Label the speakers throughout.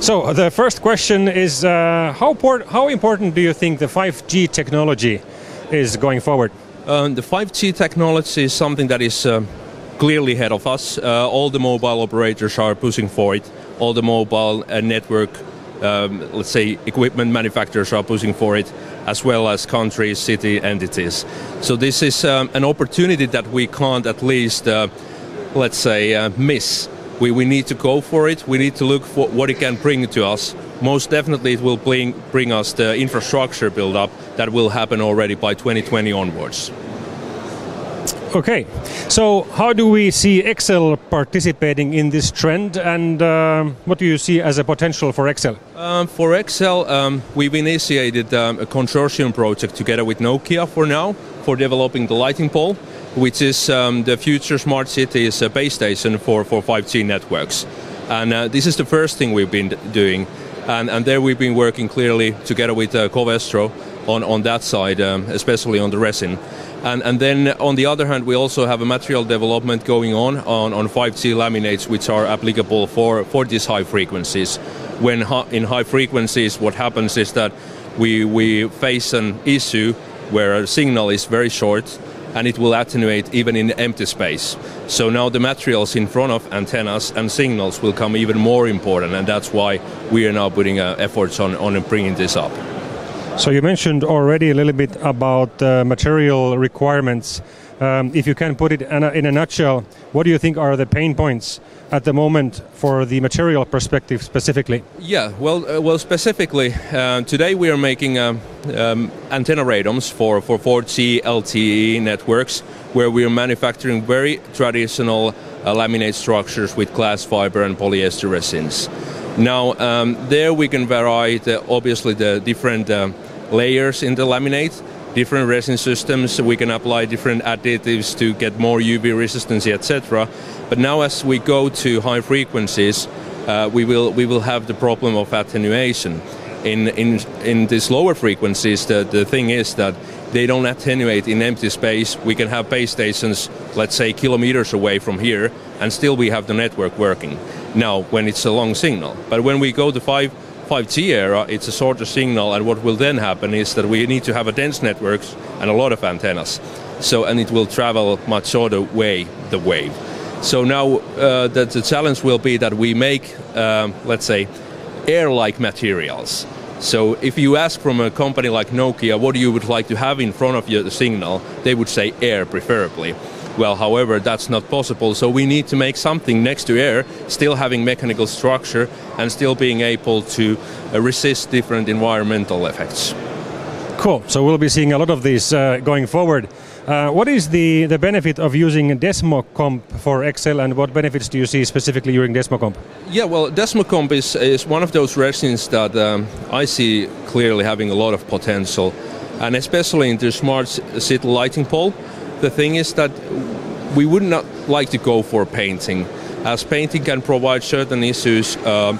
Speaker 1: So the first question is uh, how, how important do you think the 5G technology is going forward?
Speaker 2: Um, the 5G technology is something that is uh, clearly ahead of us. Uh, all the mobile operators are pushing for it. All the mobile uh, network, um, let's say, equipment manufacturers are pushing for it, as well as countries, city entities. So this is um, an opportunity that we can't at least, uh, let's say, uh, miss. We, we need to go for it. We need to look for what it can bring to us. Most definitely, it will bring, bring us the infrastructure build up that will happen already by 2020 onwards.
Speaker 1: Okay, so how do we see Exel participating in this trend, and um, what do you see as a potential for Exel?
Speaker 2: Um, for Exel, um, we've initiated um, a consortium project together with Nokia for now for developing the lighting pole, which is um, the future smart cities uh, base station for, for 5G networks. And uh, this is the first thing we've been doing. And, and there we've been working clearly together with uh, Covestro on, on that side, um, especially on the resin. And, and, then on the other hand, we also have a material development going on, on on 5G laminates, which are applicable for, for these high frequencies. When in high frequencies, what happens is that we, we face an issue where a signal is very short and it will attenuate even in empty space. So now the materials in front of antennas and signals will come even more important, and that's why we are now putting uh, efforts on, on bringing this up.
Speaker 1: So you mentioned already a little bit about uh, material requirements. Um, if you can put it in a, in a, nutshell, what do you think are the pain points at the moment for the material perspective specifically?
Speaker 2: Yeah, well, uh, well, specifically uh, today we are making um, um, antenna radomes for for 4G LTE networks, where we are manufacturing very traditional uh, laminate structures with glass fiber and polyester resins. Now, um, there we can vary the, obviously the different um, layers in the laminate, different resin systems. We can apply different additives to get more UV resistance, etc. But now, as we go to high frequencies, uh, we will we will have the problem of attenuation. In in in these lower frequencies, the the thing is that they don't attenuate in empty space. We can have base stations, let's say, kilometers away from here, and still we have the network working. Now, when it's a long signal, but when we go to 5 5G era, it's a shorter signal, and what will then happen is that we need to have a dense networks and a lot of antennas. So, and it will travel much shorter way the wave. So now uh, the, the, challenge will be that we make, um, let's say, air-like materials. So if you ask from a company like Nokia, what you would like to have in front of your signal, they would say air preferably. Well, however, that's not possible. So we need to make something next to air, still having mechanical structure and still being able to uh, resist different environmental effects.
Speaker 1: Cool. So we'll be seeing a lot of these uh, going forward. Uh, what is the, the benefit of using Desmocomp for Exel and what benefits do you see specifically using Desmocomp?
Speaker 2: Yeah, well, Desmocomp is, is one of those resins that um, I see clearly having a lot of potential, and especially in the smart city lighting pole. The thing is that we would not like to go for painting, as painting can provide certain issues. Uh,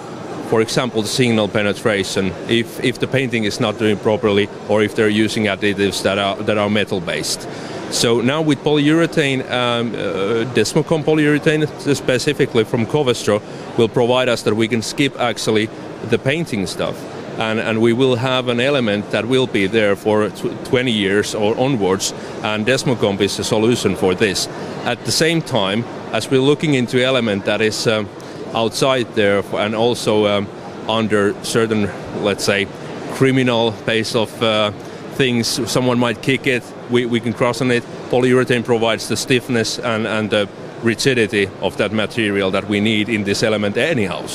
Speaker 2: for example, the signal penetration, if, if the painting is not doing properly or if they're using additives that are, that are metal based. So now with polyurethane, um, uh, Desmocomp polyurethane specifically from Covestro will provide us that we can skip actually the painting stuff and, and we will have an element that will be there for 20 years or onwards, and Desmocomp is a solution for this. At the same time, as we're looking into element that is um, outside there and also um, under certain, let's say, criminal base of uh, things, someone might kick it, we, we can cross on it. Polyurethane provides the stiffness and, and the rigidity of that material that we need in this element anyhow.